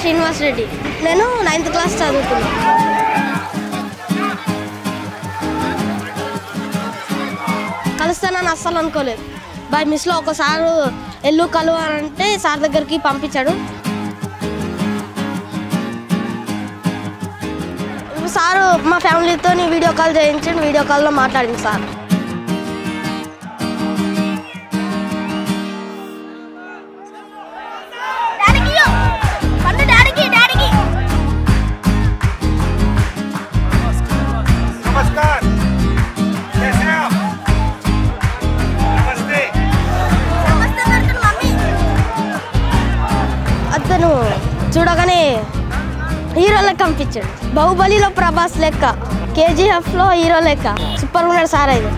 శ్రీనివాస్ రెడ్డి. నేను ninth class చదువుతున్నాను కలుస్తానని అస్సలు అనుకోలేదు. బై మిస్లో ఒకసారి ఎల్లు కలువ అంటే సార్ దగ్గరికి పంపించాడు. సారు మా ఫ్యామిలీతో వీడియో కాల్ చేయించండి వీడియో కాల్లో మాట్లాడింది సార్. అతను చూడగానే హీరో లెక్క అనిపించాడు. బాహుబలిలో ప్రభాస్ లెక్క కేజీఎఫ్లో హీరో లెక్క. సూపర్ ఉన్నాడు సార్ అయితే